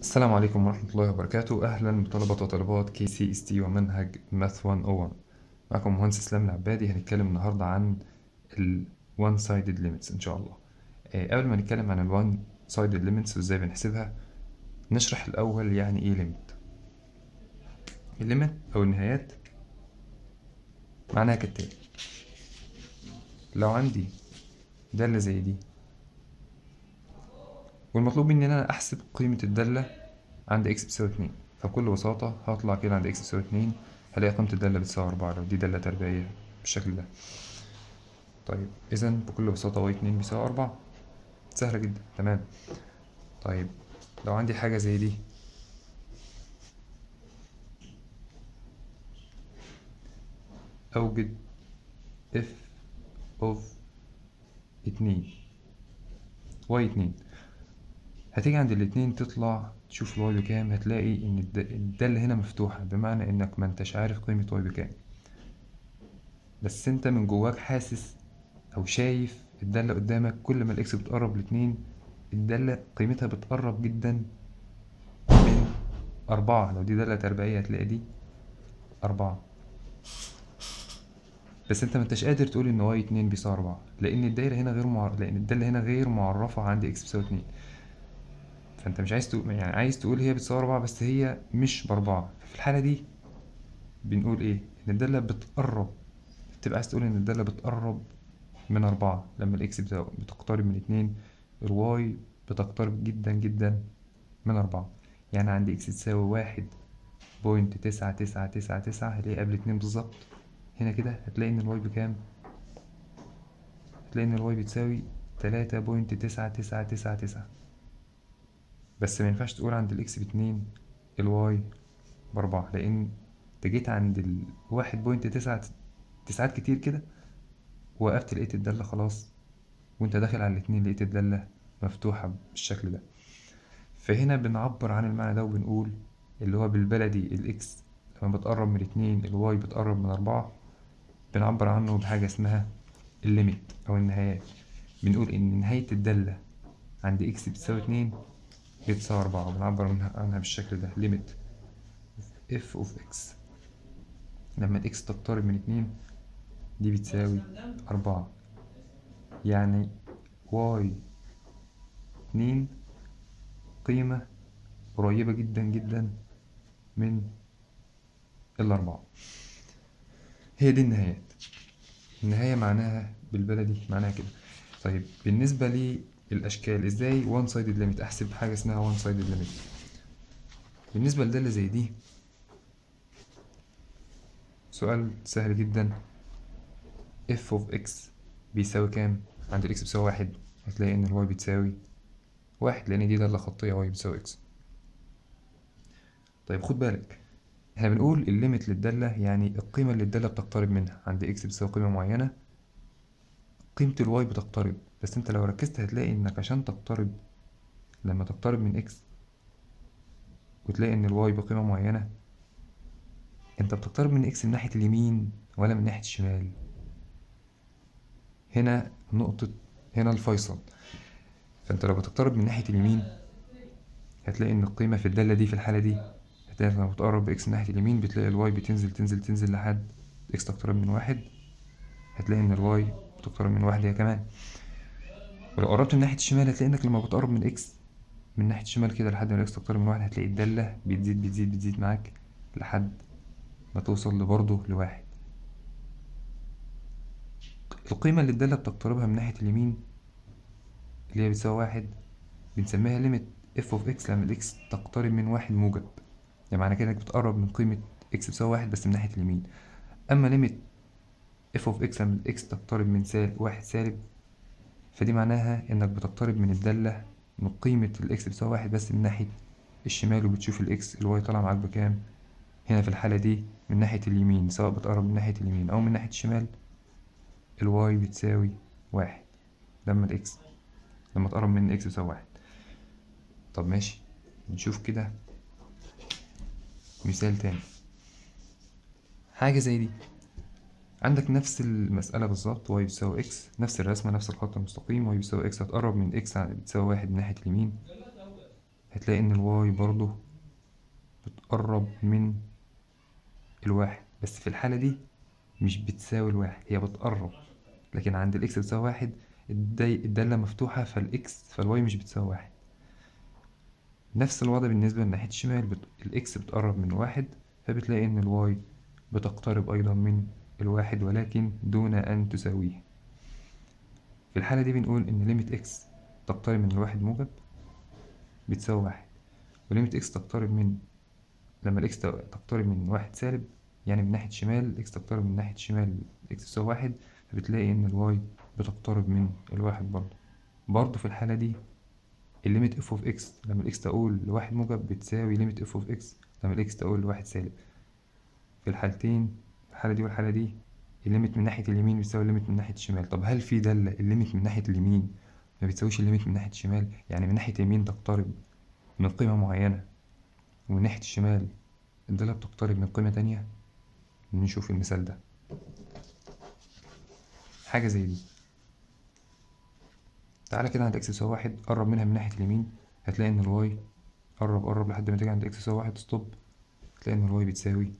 السلام عليكم ورحمة الله وبركاته. أهلا بطلبة وطالبات KCST ومنهج Math 101 معكم مهندس إسلام العبادي. هنتكلم النهاردة عن ال one sided limits إن شاء الله. آه، قبل ما نتكلم عن ال one sided limits وإزاي بنحسبها نشرح الأول يعني إيه limit. ال limit أو النهايات معناها كالتالي. لو عندي دالة زي دي والمطلوب مني إن أنا أحسب قيمة الدالة عند x بتساوي اتنين. فبكل بساطة هطلع كده عند x بتساوي اتنين هلاقي قيمة الدالة بتساوي أربعة. لو دي دالة تربيعية بالشكل ده. طيب إذا بكل بساطة y اتنين بيساوي أربعة. سهلة جدا. تمام. طيب لو عندي حاجة زي دي. أوجد f of اتنين. y اتنين. هتيجي عند الاتنين تطلع تشوف ال y بكام هتلاقي إن الد- الدالة هنا مفتوحة بمعنى إنك ما أنتش عارف قيمة y بكام بس أنت من جواك حاسس أو شايف الدالة قدامك كل ما ال x بتقرب لاتنين الدالة قيمتها بتقرب جدا من أربعة. لو دي دالة تربيعية هتلاقي دي أربعة. بس أنت ما أنتش قادر تقول إن y اتنين بيساوي أربعة لأن الدايرة هنا غير معر... لأن الدالة هنا غير معرفة عند x بيساوي اتنين. فانت مش عايز تقول يعني عايز تقول هي بتساوي أربعة بس هي مش بأربعة. في الحالة دي بنقول إيه؟ إن الدالة بتقرب. بتبقى عايز تقول إن الدالة بتقرب من أربعة. لما ال x بتقترب من اتنين ال y بتقترب جدا جدا من أربعة. يعني عندي x تساوي واحد point تسعة تسعة تسعة تسعة هتلاقي قبل اتنين بالظبط. هنا كده هتلاقي إن ال y بكام؟ هتلاقي إن ال y بتساوي تلاتة point تسعة تسعة تسعة تسعة. بس ما ينفعش تقول عند ال x باتنين ال y بأربعة لأن أنت جيت عند الواحد point تسعة تسعات كتير كده وقفت لقيت الدالة خلاص وأنت داخل على الاتنين لقيت الدالة مفتوحة بالشكل ده. فهنا بنعبر عن المعنى ده وبنقول اللي هو بالبلدي ال x لما بتقرب من اتنين ال y بتقرب من أربعة بنعبر عنه بحاجة اسمها ال limit أو النهايات. بنقول إن نهاية الدالة عند x بتساوي اتنين بتساوي أربعة وبنعبر عنها عنها بالشكل ده. limit f of x لما ال x تقترب من اتنين دي بتساوي أربعة. يعني واي اتنين قيمة قريبة جدا جدا من الأربعة. هي دي النهايات. النهاية معناها بالبلدي معناها كده. طيب بالنسبة للأشكال إزاي one sided limit أحسب حاجة اسمها one sided limit. بالنسبة لدالة زي دي سؤال سهل جدا. F of x بيساوي كام؟ عند ال x بيساوي واحد. هتلاقي إن ال y بتساوي واحد لأن دي دالة خطية y بتساوي x طيب خد بالك إحنا بنقول ال limit للدالة يعني القيمة اللي الدالة بتقترب منها. عند x بتساوي قيمة معينة قيمة ال y بتقترب. بس انت لو ركزت هتلاقي انك عشان تقترب لما تقترب من x وتلاقي ان ال y بقيمة معينة انت بتقترب من x من ناحية اليمين ولا من ناحية الشمال. هنا نقطة هنا الفيصل. فانت لو بتقترب من ناحية اليمين هتلاقي ان القيمة في الدالة دي في الحالة دي. هتلاقي لما بتقرب ب x من ناحية اليمين بتلاقي ال y بتنزل تنزل تنزل لحد x تقترب من واحد. هتلاقي ان ال y بتقترب من واحد هي كمان. ولو قربت من ناحية الشمال هتلاقي إنك لما بتقرب من x من ناحية الشمال كده لحد ما x تقترب من واحد هتلاقي الدالة بتزيد بتزيد بتزيد معاك لحد ما توصل لبرضه لواحد. القيمة اللي الدالة بتقتربها من ناحية اليمين اللي هي بتساوي واحد بنسميها limit f of x لما ال x تقترب من واحد موجب. يعني معنى كده إنك بتقرب من قيمة x بتساوي واحد بس من ناحية اليمين. أما limit f of x لما ال x تقترب من سالب واحد سالب فدي معناها إنك بتقترب من الدالة من قيمة ال x بتساوي واحد بس من ناحية الشمال وبتشوف ال x ال y طالع معاك بكام؟ هنا في الحالة دي من ناحية اليمين سواء بتقرب من ناحية اليمين أو من ناحية الشمال الواي بتساوي واحد لما الإكس لما تقرب من الإكس بتساوي واحد. طب ماشي نشوف كده مثال تاني. حاجة زي دي. عندك نفس المسألة بالظبط y بتساوي x نفس الرسمة نفس الخط المستقيم واي بتساوي إكس هتقرب من إكس بتساوي واحد من ناحية اليمين. هتلاقي إن ال y برضه بتقرب من الواحد بس في الحالة دي مش بتساوي الواحد هي بتقرب. لكن عند ال x بتساوي واحد الدالة مفتوحة فال x فال y مش بتساوي واحد. نفس الوضع بالنسبة لناحية الشمال بت... ال x بتقرب من واحد فبتلاقي إن ال y بتقترب أيضا من الواحد ولكن دون أن تساويه. في الحالة دي بنقول إن limit x تقترب من الواحد موجب بتساوي واحد و limit x تقترب من لما ال x تقترب من واحد سالب يعني من ناحية الشمال الاكس تقترب من ناحية الشمال إكس تساوي واحد فبتلاقي إن ال y بتقترب من الواحد برضه. برضه في الحالة دي ال limit f of x لما ال x تؤول لواحد موجب بتساوي limit f of x لما ال x تؤول لواحد سالب. في الحالتين الحالة دي والحالة دي ال limit من ناحية اليمين بيساوي ال limit من ناحية الشمال. طب هل في دالة ال limit من ناحية اليمين ما بتساويش ال limit من ناحية الشمال؟ يعني من ناحية اليمين تقترب من قيمة معينة ومن ناحية الشمال الدالة بتقترب من قيمة تانية؟ نشوف المثال ده. حاجة زي دي. تعالى كده عند x يساوي واحد قرب منها من ناحية اليمين هتلاقي إن ال y قرب قرب لحد ما تيجي عند x يساوي واحد stop هتلاقي إن ال y بتساوي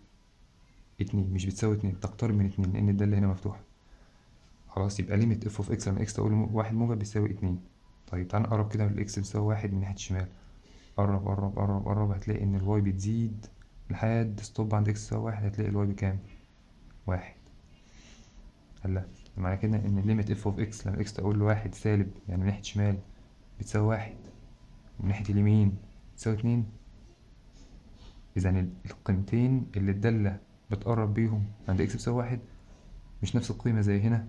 اتنين مش بتساوي اتنين تقترب من اتنين لأن الدالة هنا مفتوحة. خلاص يبقى limit f of x لما x تؤول واحد موجب بيساوي اتنين. طيب تعالى نقرب كده من ال x بيساوي واحد من ناحية الشمال. قرب قرب قرب قرب هتلاقي إن ال y بتزيد لحد stop عند x يساوي واحد هتلاقي ال y بكام؟ واحد. هلا معنى كده إن limit f of x لما x تؤول لواحد سالب يعني من ناحية شمال بتساوي واحد من ناحية اليمين بتساوي اتنين. اذا القيمتين اللي الدالة بتقرب بيهم. عند إكس بتساوي واحد مش نفس القيمة زي هنا.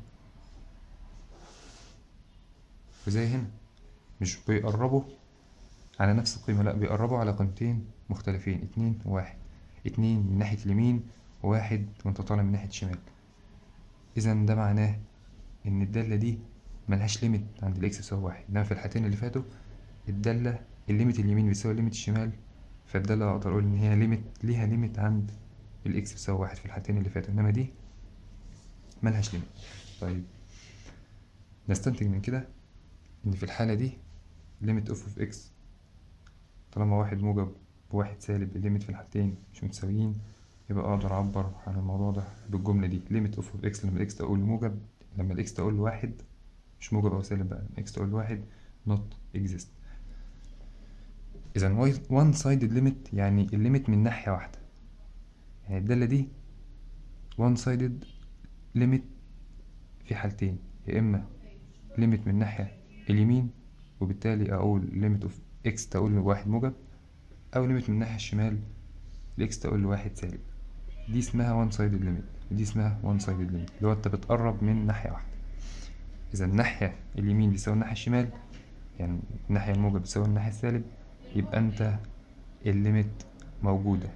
وزي هنا. مش بيقربوا على نفس القيمة لأ بيقربوا على قيمتين مختلفين. اتنين وواحد اتنين من ناحية اليمين وواحد وانت طالع من ناحية الشمال. إذا ده معناه إن الدالة دي ملهاش limit عند ال x بيساوي واحد. إنما في الحالتين اللي فاتوا الدالة ال limit اليمين بيساوي ال limit الشمال. فالدالة أقدر أقول إن هي limit ليها limit عند ال x بيساوي واحد في الحالتين اللي فاتوا إنما دي ملهاش limit. طيب نستنتج من كده إن في الحالة دي limit f of x طالما واحد موجب وواحد سالب ال limit في الحالتين مش متساويين يبقى أقدر أعبر عن الموضوع ده بالجملة دي. limit f of x لما ال x تؤول موجب لما ال x تؤول لواحد مش موجب أو سالب بقى لما x تؤول لواحد not exist. اذا one sided limit يعني ال limit من ناحية واحدة. يعني الدالة دي one sided limit في حالتين يا إما limit من ناحية اليمين وبالتالي أقول limit of x تؤول لواحد موجب أو limit من الناحية الشمال ال x تؤول لواحد سالب. دي اسمها one sided limit ودي اسمها one sided limit اللي هو أنت بتقرب من ناحية واحدة. إذا الناحية اليمين بيساوي الناحية الشمال يعني الناحية الموجب بتساوي الناحية السالب يبقى أنت ال limit موجودة.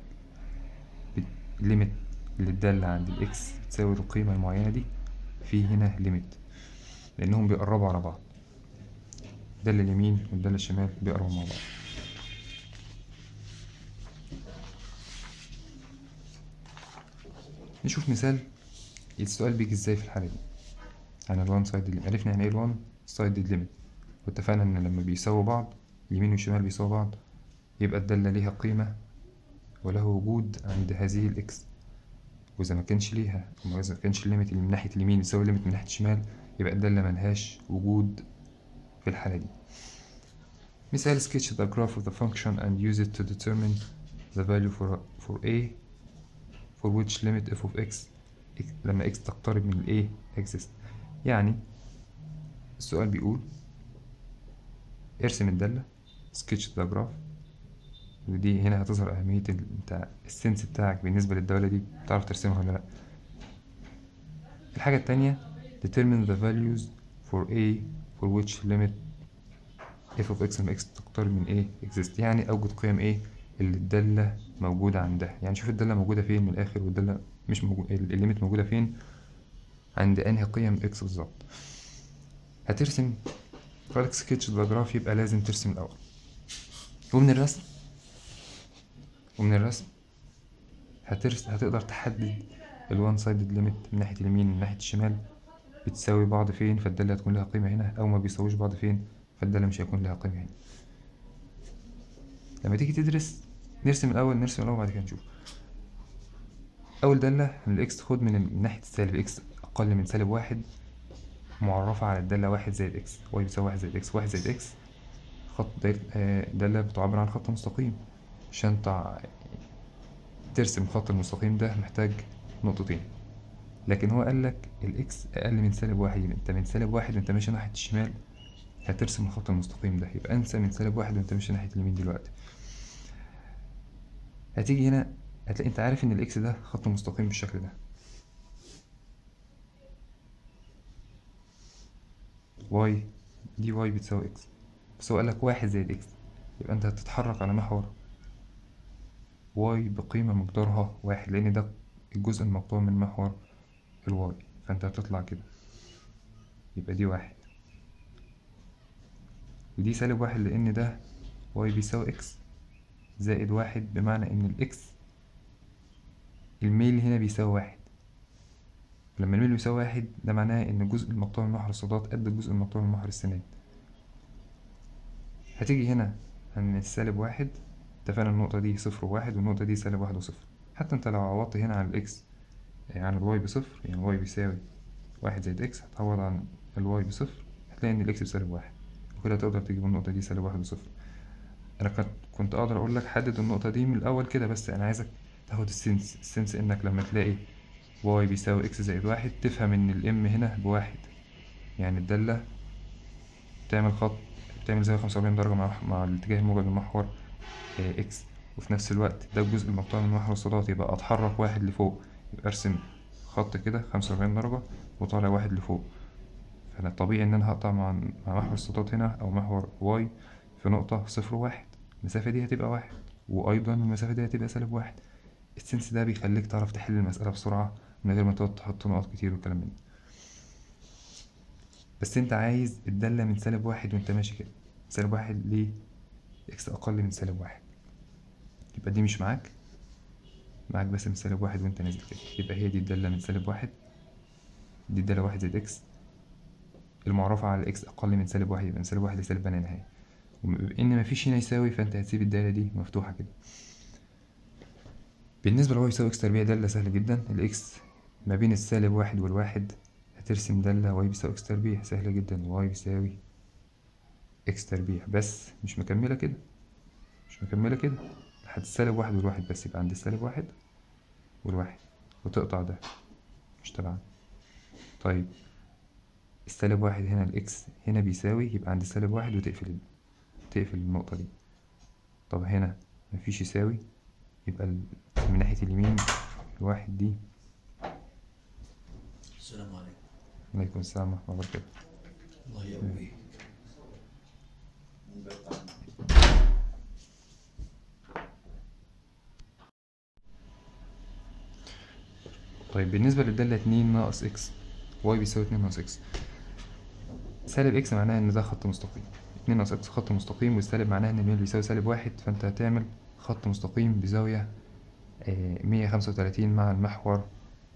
ال limit اللي عند ال x بتساوي القيمة المعينة دي في هنا limit لأنهم بيقربوا على بعض. الدالة اليمين والدالة الشمال بيقربوا مع بعض. نشوف مثال السؤال بيجي إزاي في الحالة دي. عن ال one sided limit عرفنا يعني إيه ال one sided limit واتفقنا إن لما بيساووا بعض اليمين والشمال بيساووا بعض يبقى الدالة ليها قيمة وله وجود عند هذه ال x. وإذا ما كانش ليها وما إذا ما كانش ال limit اللي من ناحية اليمين يساوي ال limit من ناحية الشمال يبقى الدالة ملهاش وجود في الحالة دي. مثال sketch the graph of the function and use it to determine the value for, for a for which limit f of x لما x تقترب من a exists. يعني السؤال بيقول ارسم الدالة sketch the graph ودي هنا هتظهر أهمية أنت السنس بتاعك بالنسبة للدالة دي بتعرف ترسمها ولا لأ. الحاجة التانية determine the values for a for which limit f of x لما x تقترب من a exist. يعني أوجد قيم a اللي الدالة موجودة عندها. يعني شوف الدالة موجودة فين من الآخر والدالة مش موجودة ال limit موجودة فين؟ عند أنهي قيم x بالظبط. هترسم فقالك sketch the graph يبقى لازم ترسم الأول. ومن الرسم ومن الرسم هترسم هتقدر تحدد ال one sided limit من ناحية اليمين من ناحية الشمال. بتساوي بعض فين؟ فالدالة هتكون لها قيمة هنا. أو ما بيساويش بعض فين؟ فالدالة مش هيكون لها قيمة هنا. لما تيجي تدرس نرسم الأول نرسم الأول بعد كده نشوف. أول دالة من ال x خد من ناحية السالب x أقل من سالب واحد معرفة على الدالة واحد زائد إكس واي بيساوي واحد زائد إكس واحد زائد إكس خط آه، دالة بتعبر عن خط مستقيم. عشان تع... ترسم الخط المستقيم ده محتاج نقطتين. لكن هو قال لك الإكس أقل من سالب واحد يبقى أنت من سالب واحد وانت ماشي ناحية الشمال هترسم الخط المستقيم ده يبقى أنسى من سالب واحد وأنت ماشي ناحية اليمين دلوقتي. هتيجي هنا هتلاقي أنت عارف إن الإكس ده خط مستقيم بالشكل ده. y دي y بتساوي x. بس هو قالك واحد زائد x يبقى أنت هتتحرك على محور y بقيمة مقدارها واحد لأن ده الجزء المقطوع من محور ال y. فأنت هتطلع كده. يبقى دي واحد. ودي سالب واحد لأن ده y بيساوي x زائد واحد بمعنى إن ال x الميل هنا بيساوي واحد. لما الميل بيساوي واحد ده معناه إن الجزء المقطوع من محور الصادات قد الجزء المقطوع من محور السينات هتيجي هنا عند السالب واحد. اتفقنا النقطة دي صفر وواحد والنقطة دي سالب واحد وصفر. حتى انت لو عوضت هنا عن ال x عن ال y بصفر يعني ال y بيساوي واحد زائد x هتعوض عن ال y بصفر هتلاقي إن ال x بسالب واحد. وكده تقدر تجيب النقطة دي سالب واحد وصفر. أنا كنت أقدر أقول لك حدد النقطة دي من الأول كده بس أنا عايزك تاخد ال sense ال sense إنك لما تلاقي y بيساوي x زائد واحد تفهم إن ال m هنا بواحد. يعني الدالة بتعمل خط بتعمل زاوية خمسة وأربعين درجة مع مع الاتجاه الموجب للمحور x وفي نفس الوقت ده الجزء المقطوع من محور الصادات يبقى أتحرك واحد لفوق يبقى أرسم خط كده خمسة وأربعين درجة وطالع واحد لفوق. فأنا طبيعي إن أنا هقطع مع مع محور الصادات هنا أو محور y في نقطة صفر وواحد المسافة دي هتبقى واحد وأيضا المسافة دي هتبقى سالب واحد. ال sense ده بيخليك تعرف تحل المسألة بسرعة من غير ما تقعد تحط نقط كتير والكلام من ده. بس أنت عايز الدالة من سالب واحد وأنت ماشي كده. سالب واحد ليه؟ x أقل من سالب واحد. يبقى دي مش معاك؟ معاك بس من سالب واحد وانت نازل كده. يبقى هي دي الدالة من سالب واحد. دي الدالة واحد زائد x. المعرفة على x أقل من سالب واحد يبقى من سالب واحد لسالب لا نهاية وإن مفيش هنا يساوي فأنت هتسيب الدالة دي مفتوحة كده. بالنسبة ل y يساوي x تربيع دالة سهلة جدا. ال x ما بين السالب واحد والواحد هترسم دالة y بيساوي x تربيع. سهلة جدا. y بيساوي x تربيع بس مش مكملة كده مش مكملة كده. لحد السالب واحد والواحد بس يبقى عند السالب واحد والواحد. وتقطع ده مش تبعا طيب السالب واحد هنا الإكس هنا بيساوي يبقى عند السالب واحد وتقفل تقفل النقطة دي. طب هنا مفيش يساوي يبقى من ناحية اليمين الواحد دي. السلام عليكم. عليكم السلام ورحمة الله وبركاته. الله يقويك. طيب بالنسبة للدالة اتنين ناقص إكس واي بيساوي اتنين ناقص إكس. سالب إكس معناها إن ده خط مستقيم. اتنين ناقص x خط مستقيم والسالب معناها إن الميل بيساوي سالب واحد فأنت هتعمل خط مستقيم بزاوية مية خمسة وتلاتين مع المحور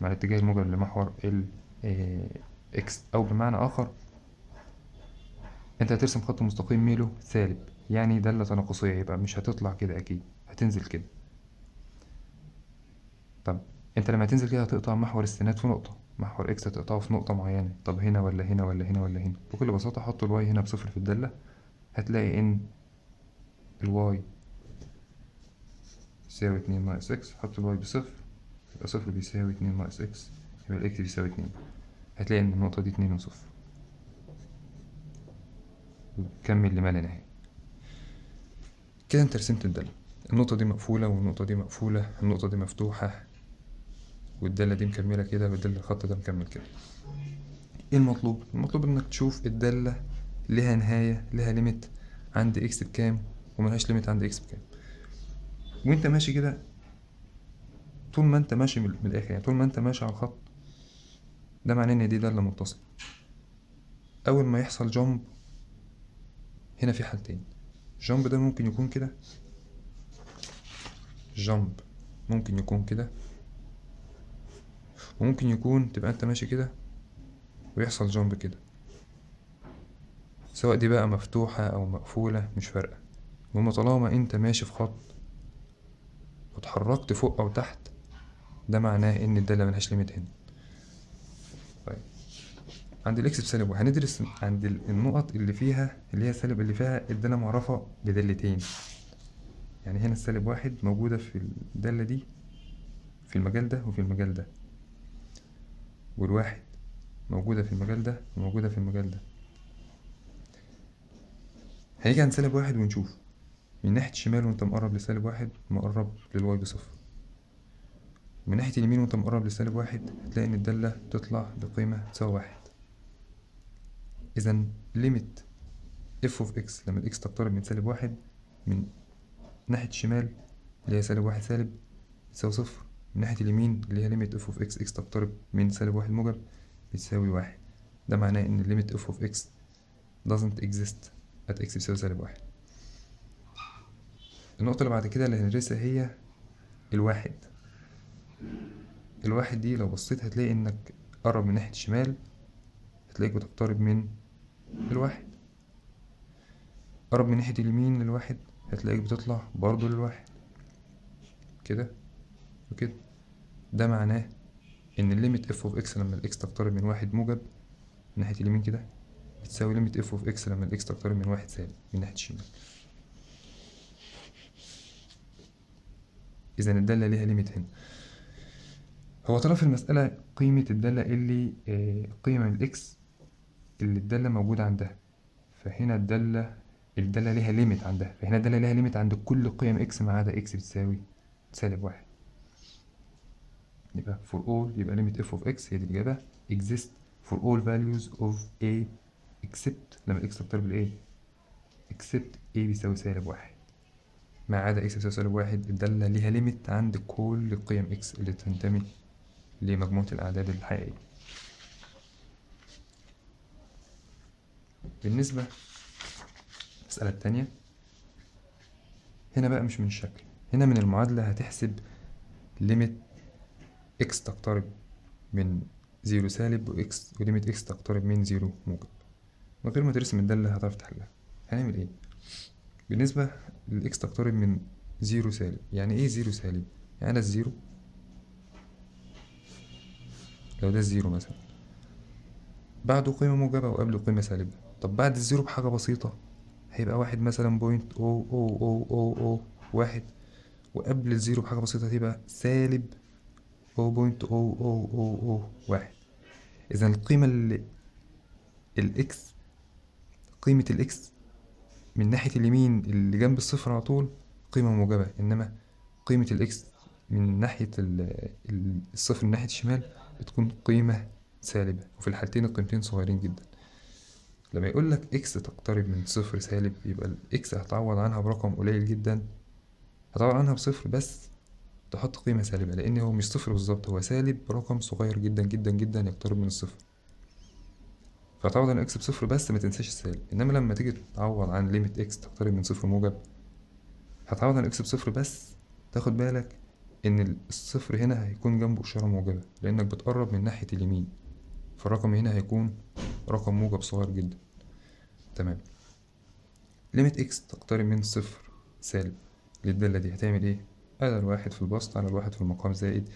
مع الاتجاه الموجب لمحور ال آه، x أو بمعنى آخر أنت هترسم خط مستقيم ميله سالب يعني دالة تناقصية يبقى مش هتطلع كده أكيد هتنزل كده. طب أنت لما تنزل كده هتقطع محور السينات في نقطة محور x هتقطعه في نقطة معينة. طب هنا ولا هنا ولا هنا ولا هنا؟ بكل بساطة حط ال y هنا بصفر في الدالة هتلاقي إن ال y يساوي اتنين ناقص x حط ال y بصفر يبقى صفر بيساوي اتنين ناقص إكس يبقى الاكس بيساوي اتنين. هتلاقي إن النقطة دي اتنين وصفر. وكمل لما لا نهاية. كده انت رسمت الدالة. النقطة دي مقفولة والنقطة دي مقفولة النقطة دي مفتوحة والدالة دي مكملة كده والدالة الخط ده مكمل كده. إيه المطلوب؟ المطلوب انك تشوف الدالة لها نهاية لها limit عند x بكام وملهاش limit عند x بكام. وانت ماشي كده طول ما انت ماشي من الآخر يعني طول ما انت ماشي على الخط ده معناه إن دي دالة متصلة. أول ما يحصل jump هنا في حالتين. ال jump ده ممكن يكون كده. jump ممكن يكون كده. وممكن يكون تبقى انت ماشي كده ويحصل jump كده. سواء دي بقى مفتوحة أو مقفولة مش فارقة. المهم طالما انت ماشي في خط واتحركت فوق أو تحت ده معناه إن الدالة ملهاش limit هنا. عند ال x بسالب هندرس عند ال- النقط اللي فيها اللي هي سالب اللي فيها الدالة معرفة بدالتين يعني هنا السالب واحد موجودة في الدالة دي في المجال ده وفي المجال ده. والواحد موجودة في المجال ده وموجودة في المجال ده. هنيجي عند سالب واحد ونشوف. من ناحية الشمال وانت مقرب لسالب واحد مقرب لل y بصفر. من ناحية اليمين وانت مقرب لسالب واحد هتلاقي إن الدالة تطلع بقيمة تساوي واحد. إذا limit f of x لما ال x تقترب من سالب واحد من ناحية الشمال اللي هي سالب واحد سالب تساوي صفر من ناحية اليمين اللي هي limit f of x x تقترب من سالب واحد موجب بتساوي واحد. ده معناه إن limit f of x doesn't exist at x بيساوي سالب واحد. النقطة اللي بعد كده اللي هندرسها هي الواحد. الواحد دي لو بصيت هتلاقي إنك قرب من ناحية الشمال هتلاقيك بتقترب من الواحد. قرب من ناحية اليمين للواحد هتلاقيك بتطلع برضه للواحد. كده؟ وكده ده معناه إن ال limit f of x لما ال x تقترب من واحد موجب من ناحية اليمين كده بتساوي limit f of x لما ال x تقترب من واحد سالب من ناحية الشمال. اذا الدالة ليها limit هنا. هو طلب في المسألة قيمة الدالة اللي آه، قيمة ال x اللي الدالة موجودة عندها. فهنا الدالة الدالة ليها limit عندها. فهنا الدالة ليها limit عند كل قيم x ما عدا x بتساوي سالب واحد. يبقى for all يبقى limit f of x هي دي الإجابة. Exist for all values of a except لما x تقترب ل a except a بيساوي سالب واحد. ما عدا x بيساوي سالب واحد الدالة ليها ليميت عند كل قيم x اللي تنتمي لمجموعة الأعداد الحقيقية. بالنسبة المسألة التانية هنا بقى مش من الشكل هنا من المعادلة هتحسب limit x تقترب من zero سالب و x و limit x تقترب من zero موجب. من غير ما ترسم الدالة هتعرف تحلها. هنعمل إيه؟ بالنسبة لل x تقترب من zero سالب يعني إيه zero سالب؟ يعني ده ال zero؟ لو ده ال zero مثلا. بعده قيمة موجبة وقبله قيمة سالبة. طب بعد ال zero بحاجة بسيطة. هيبقى واحد مثلا بوينت أو أو أو أو أو واحد وقبل الزيرو بحاجة بسيطة هتبقى سالب o point o o o o واحد. إذا القيمة اللي الإكس قيمة الإكس من ناحية اليمين اللي جنب الصفر على طول قيمة موجبة إنما قيمة ال x من ناحية ال- ال- الصفر من ناحية الشمال بتكون قيمة سالبة. وفي الحالتين القيمتين صغيرين جدا. لما يقول لك x تقترب من صفر سالب يبقى ال x هتعوض عنها برقم قليل جدا. هتعوض عنها بصفر بس تحط قيمة سالبة لأن هو مش صفر بالظبط هو سالب رقم صغير جدا جدا جدا يقترب من الصفر. فتعوض عن x بصفر بس ما تنساش السالب. إنما لما تيجي تعوض عن limit x تقترب من صفر موجب هتعوض عن x بصفر بس تاخد بالك إن الصفر هنا هيكون جنبه إشارة موجبة لأنك بتقرب من ناحية اليمين. فالرقم هنا هيكون رقم موجب صغير جدا. تمام. limit x تقترب من صفر سالب للدالة دي. هتعمل إيه؟ على الواحد في البسط على الواحد في المقام زائد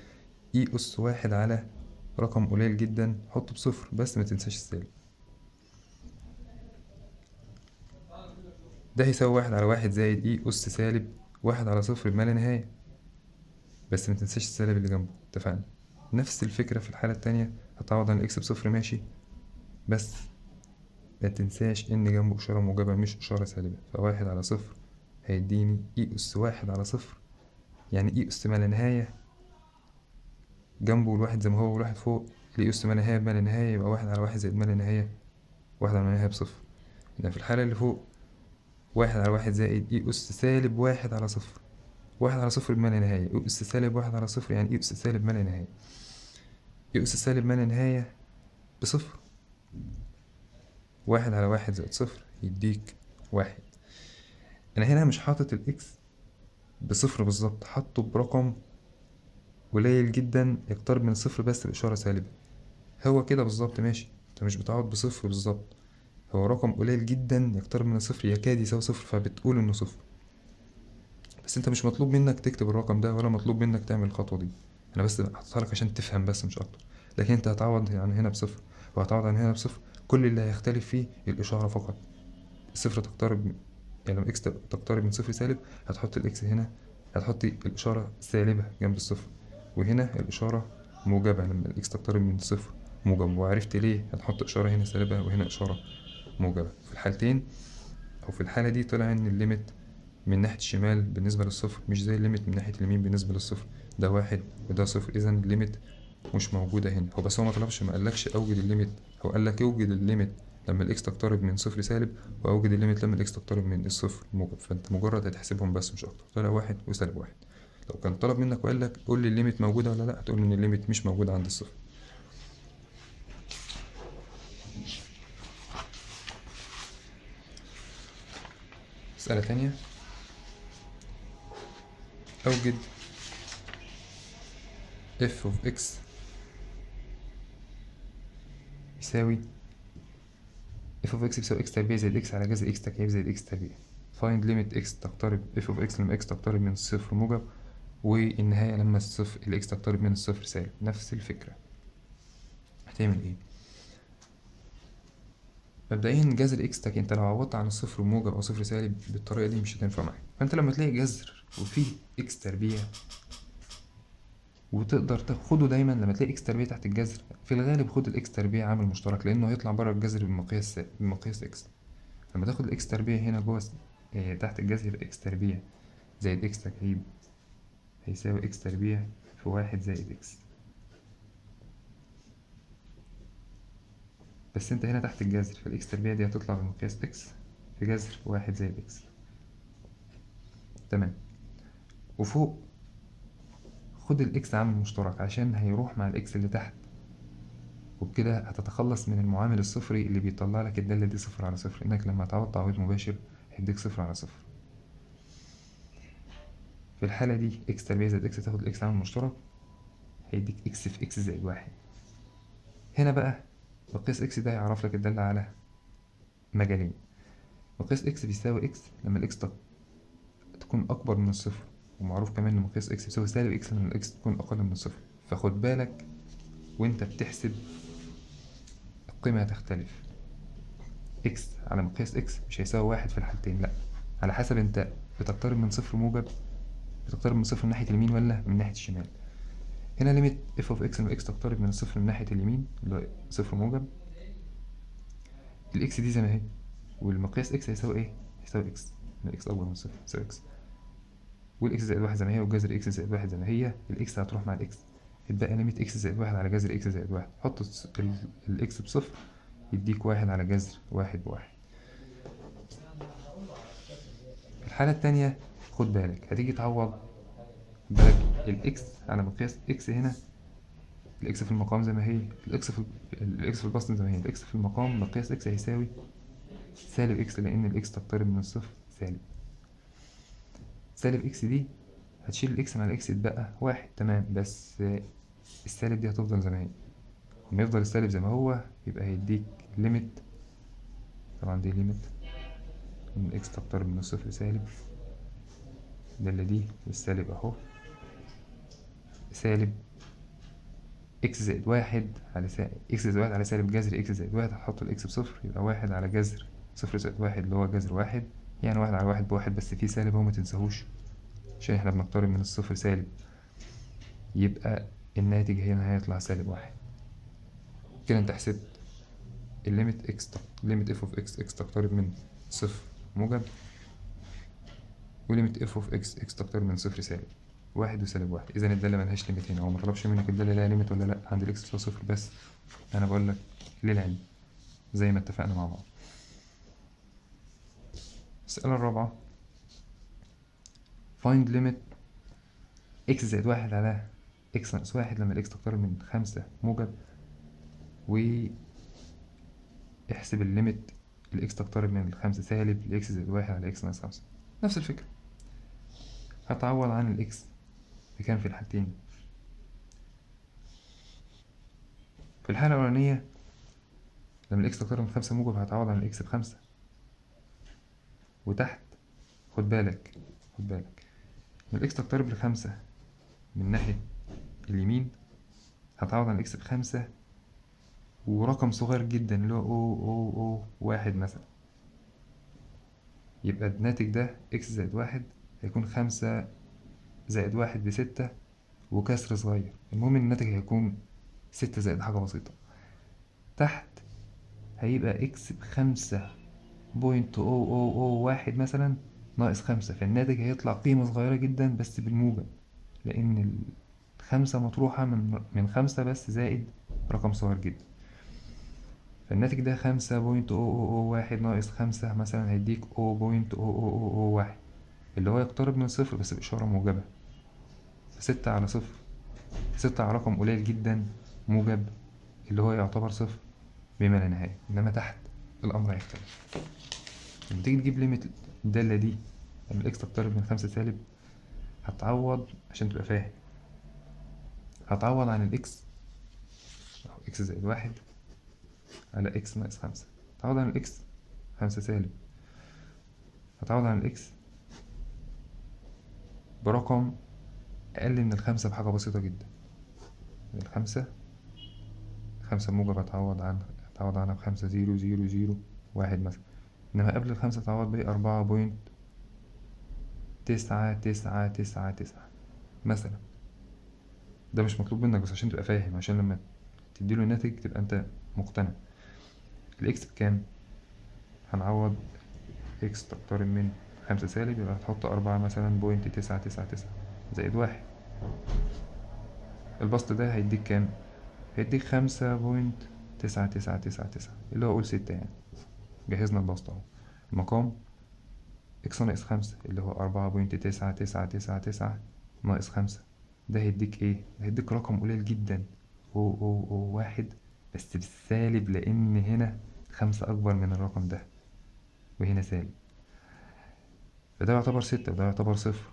e أس واحد على رقم قليل جدا. حطه بصفر بس ما تنساش السالب. ده هيساوي واحد على واحد زائد e أس سالب واحد على صفر بما لا نهاية. بس ما تنساش السالب اللي جنبه. اتفقنا؟ نفس الفكرة في الحالة التانية. هتعوض عن ال x بصفر ماشي بس ما تنساش ان جنبه اشارة موجبة مش اشارة سالبة فواحد على صفر هيديني e اس واحد على صفر يعني e اس ما لا نهاية جنبه الواحد زي ما هو والواحد فوق ال e اس ما لا نهاية بما لا نهاية يبقى واحد على واحد زائد ما لا نهاية واحد على ما لا نهاية بصفر. إذا في الحالة اللي فوق واحد على واحد زائد e اس سالب واحد على صفر واحد على صفر بما لا نهاية e اس سالب واحد على صفر يعني e اس سالب ما لا نهاية e اس سالب ما لا نهاية بصفر. واحد على واحد زائد صفر يديك واحد. أنا هنا مش حاطط ال x بصفر بالظبط حاطه برقم قليل جدا يقترب من الصفر بس بإشارة سالبة. هو كده بالظبط ماشي. أنت مش بتعوض بصفر بالظبط. هو رقم قليل جدا يقترب من الصفر يكاد يساوي صفر فبتقول إنه صفر. بس أنت مش مطلوب منك تكتب الرقم ده ولا مطلوب منك تعمل الخطوة دي. أنا بس حطيتها لك عشان تفهم بس مش أكتر. لكن أنت هتعوض عن هنا بصفر وهتعوض عن هنا بصفر. كل اللي هيختلف فيه الإشارة فقط. الصفر تقترب يعني لما x تقترب من صفر سالب هتحط ال x هنا هتحطي الإشارة سالبة جنب الصفر. وهنا الإشارة موجبة لما ال x تقترب من صفر موجب وعرفت ليه؟ هتحط إشارة هنا سالبة وهنا إشارة موجبة. في الحالتين أو في الحالة دي طلع إن ال limit من ناحية الشمال بالنسبة للصفر مش زي ال limit من ناحية اليمين بالنسبة للصفر. ده واحد وده صفر. اذا ال limit مش موجودة هنا. هو بس هو ما طلبش ما قالكش أوجد ال limit هو قالك أوجد ال limit لما ال x تقترب من صفر سالب وأوجد ال limit لما ال x تقترب من الصفر موجب. فأنت مجرد هتحسبهم بس مش أكتر. طلع واحد وسالب واحد. لو كان طلب منك وقال لك قول لي ال limit موجودة ولا لأ هتقول إن ال limit مش موجودة عند الصفر. مسألة تانية. أوجد f of x يساوي f of x بيساوي x تربيع زائد x على جذر x تكعيب زائد x تربيع. Find limit x تقترب f of x لما x تقترب من الصفر موجب والنهاية لما الصفر ال x تقترب من الصفر سالب. نفس الفكرة. هتعمل إيه؟ مبدئيا جذر x تك أنت لو عوضت عن الصفر موجب أو صفر سالب بالطريقة دي مش هتنفع معاك. فأنت لما تلاقي جذر وفيه x تربيع وتقدر تاخده دايما لما تلاقي x تربيع تحت الجذر. في الغالب خد ال x تربيع عامل مشترك لأنه هيطلع بره الجذر بمقياس بمقياس x. لما تاخد ال x تربيع هنا جوه آه تحت الجذر يبقى إكس تربيع زائد إكس تكعيب هيساوي إكس تربيع في واحد زائد إكس. بس أنت هنا تحت الجذر فال x تربيع دي هتطلع بمقياس إكس في جذر واحد زائد إكس. تمام. وفوق خد ال x عامل مشترك عشان هيروح مع ال x اللي تحت. وبكده هتتخلص من المعامل الصفري اللي بيطلع لك الدالة دي صفر على صفر. إنك لما تعوض تعويض مباشر هيديك صفر على صفر. في الحالة دي إكس تربيع زائد إكس تاخد الاكس عامل مشترك هيديك إكس في إكس زائد واحد. هنا بقى مقياس x ده يعرف لك الدالة على مجالين. مقياس إكس بيساوي إكس لما الاكس تكون أكبر من الصفر. ومعروف كمان ان مقياس إكس بيساوي سالب إكس لما الاكس تكون أقل من الصفر فخد بالك وأنت بتحسب القيمة هتختلف. إكس على مقياس إكس مش هيساوي واحد في الحالتين لأ. على حسب أنت بتقترب من صفر موجب بتقترب من صفر من ناحية اليمين ولا من ناحية الشمال. هنا limit f of x لما x تقترب من الصفر من ناحية اليمين اللي هو صفر موجب. ال x دي زي ما هي والمقياس x هيساوي إيه؟ هيساوي x الاكس أكبر من صفر هيساوي إكس وال x زائد واحد زي ما هي وجذر x زائد واحد زي ما هي الاكس هتروح مع الاكس. يتبقى limit x زائد واحد على جذر x زائد واحد. حط ال x بصفر يديك واحد على جذر واحد بواحد. الحالة التانية خد بالك هتيجي تعوض بالك ال x على مقياس x هنا. ال x في المقام زي ما هي الاكس في الاكس في البسط زي ما هي. ال x في المقام مقياس x هيساوي سالب إكس لأن الاكس تقترب من الصفر سالب. سالب x دي هتشيل الاكس مع الاكس يتبقى واحد. تمام. بس السالب دي هتفضل زي ما هي. لما يفضل السالب زي ما هو يبقى هيديك limit طبعا دي limit إن ال x تقترب من الصفر سالب الدالة دي. والسالب أهو. سالب x زائد واحد على سالب x زائد واحد على سالب جذر x زائد واحد. هتحط ال x بصفر يبقى واحد على جذر صفر زائد واحد اللي هو جذر واحد. يعني واحد على واحد بواحد بس فيه سالب اهو متنساهوش عشان إحنا بنقترب من الصفر سالب يبقى الناتج هنا هيطلع سالب واحد. كده انت حسبت ال limit x limit f of x x تقترب من صفر موجب و limit f of x x تقترب من صفر سالب. واحد وسالب واحد. إذا الدالة ملهاش limit هنا. هو مطلبش منك الدالة لها limit ولا لا. عند ال x تساوي صفر بس. أنا بقول لك للعلم زي ما اتفقنا مع بعض. السؤال الرابعة find limit x زائد واحد على x ناقص واحد لما ال x تقترب من خمسة موجب و احسب ال limit ال x تقترب من الخمسة سالب ل x زائد واحد على x ناقص خمسة. نفس الفكرة. هتعوض عن ال x بكام في الحالتين؟ في الحالة الأولانية لما ال x تقترب من خمسة موجب هتعوض عن ال x بخمسة. وتحت خد بالك خد بالك. لما ال x تقترب لخمسة من ناحية اليمين هتعوض عن ال x بخمسة. ورقم صغير جدا اللي هو o o o واحد مثلا. يبقى الناتج ده x زائد واحد هيكون خمسة زائد واحد بستة وكسر صغير. المهم الناتج هيكون ستة زائد حاجة بسيطة. تحت هيبقى x بخمسة point o o o واحد مثلا ناقص خمسة فالناتج هيطلع قيمة صغيرة جدا بس بالموجب لأن الخمسة مطروحة من من خمسة بس زائد رقم صغير جدا. فالناتج ده خمسة point o o o واحد ناقص خمسة مثلا هيديك o point o o o o واحد اللي هو يقترب من صفر بس بإشارة موجبة. ستة على صفر ستة على رقم قليل جدا موجب اللي هو يعتبر صفر بما لا نهاية إنما تحت الأمر هيختلف. لما تيجي تجيب limit الدالة دي لما ال x تقترب من خمسة سالب هتعوض عشان تبقى فاهم. هتعوض عن الإكس أو إكس زائد واحد على x ناقص خمسة. هتعوض عن ال x خمسة سالب. هتعوض عن ال x برقم أقل من الخمسة بحاجة بسيطة جدا. الخمسة خمسة موجب هتعوض عن هتعوض عنها بخمسة zero zero zero واحد مثلا. إنما قبل الخمسة تعوض بإيه أربعة point تسعة تسعة تسعة تسعة مثلا. ده مش مطلوب منك بس عشان تبقى فاهم عشان لما تديله الناتج تبقى أنت مقتنع. ال x بكام؟ هنعوض x تقترب من خمسة سالب يبقى هتحط أربعة مثلا point تسعة تسعة تسعة زائد واحد. البسط ده هيديك كام؟ هيديك خمسة point تسعة تسعة تسعة تسعة اللي هو قول ستة يعني. جهزنا البسط اهو المقام x ناقص خمسة اللي هو أربعة point تسعة تسعة تسعة تسعة ناقص خمسة. ده هيديك إيه؟ هيديك رقم قليل جدا. o o o واحد بس بالسالب لأن هنا خمسة أكبر من الرقم ده. وهنا سالب. فده يعتبر ستة وده يعتبر صفر.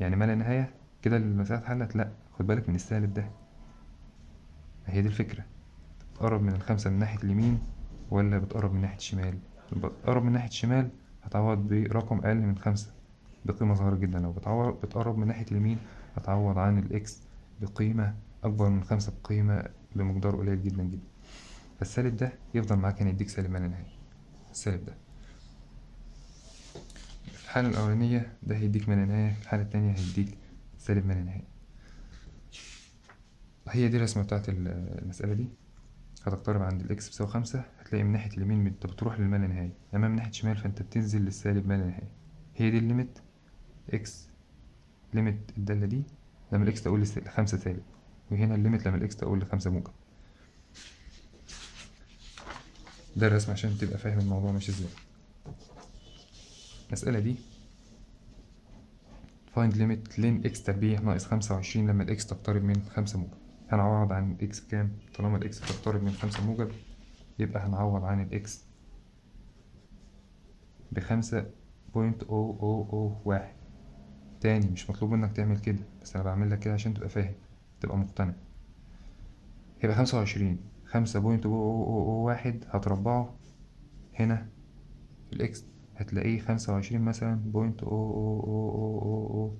يعني ما لا نهاية؟ كده المسألة اتحلت لأ. خد بالك من السالب ده. هي دي الفكرة. بتقرب من الخمسة من ناحية اليمين ولا بتقرب من ناحية الشمال بتقرب من ناحية الشمال هتعوض برقم أقل من خمسة بقيمة صغيرة جدا. لو بتعوض بتقرب من ناحية اليمين هتعوض عن الإكس بقيمة أكبر من خمسة بقيمة بمقدار قليل جدا جدا. فالسالب ده يفضل معاك يعني يديك سالب ما لا نهاية السالب ده. في الحالة الأولانية ده هيديك ما لا نهاية في الحالة التانية هيديك سالب ما لا نهاية هي دي الرسمة بتاعت المسألة دي. هتقترب عند ال x بيساوي خمسة هتلاقي من ناحية اليمين انت بتروح للما لا نهاية أما من ناحية الشمال فأنت بتنزل للسالب ما لا نهاية هي دي ال limit x limit الدالة دي. لما ال x تؤول لخمسة سالب. وهنا ال limit لما ال x تؤول لخمسة موجب. ده الرسم عشان تبقى فاهم الموضوع ماشي إزاي. المسألة دي find limit ln x تربيع ناقص خمسة وعشرين لما ال x تقترب من خمسة موجب. هنعوض عن ال x بكام طالما ال x تقترب من خمسة موجب يبقى هنعوض عن الإكس بخمسة point o o o واحد. تاني مش مطلوب منك تعمل كده بس أنا بعمل لك كده عشان تبقى فاهم تبقى مقتنع. هيبقى خمسة وعشرين خمسة point o o o واحد هتربعه. هنا في ال x هتلاقيه خمسة وعشرين مثلا point o o o o o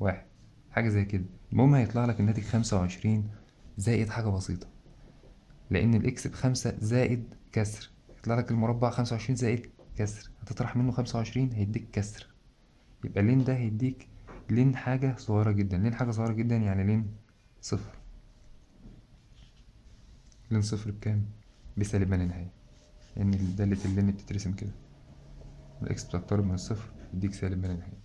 واحد حاجة زي كده. المهم هيطلع لك الناتج خمسة وعشرين زائد حاجة بسيطة. لأن ال x بخمسة زائد كسر. يطلع لك المربع خمسة وعشرين زائد كسر. هتطرح منه خمسة وعشرين هيديك كسر. يبقى ln ده هيديك ln حاجة صغيرة جدا. ln حاجة صغيرة جدا يعني ln صفر. لين صفر بكام؟ بسالب نهاية. لأن دالة اللين بتترسم كده. الإكس بتقترب من الصفر يديك سالب ما لا نهاية.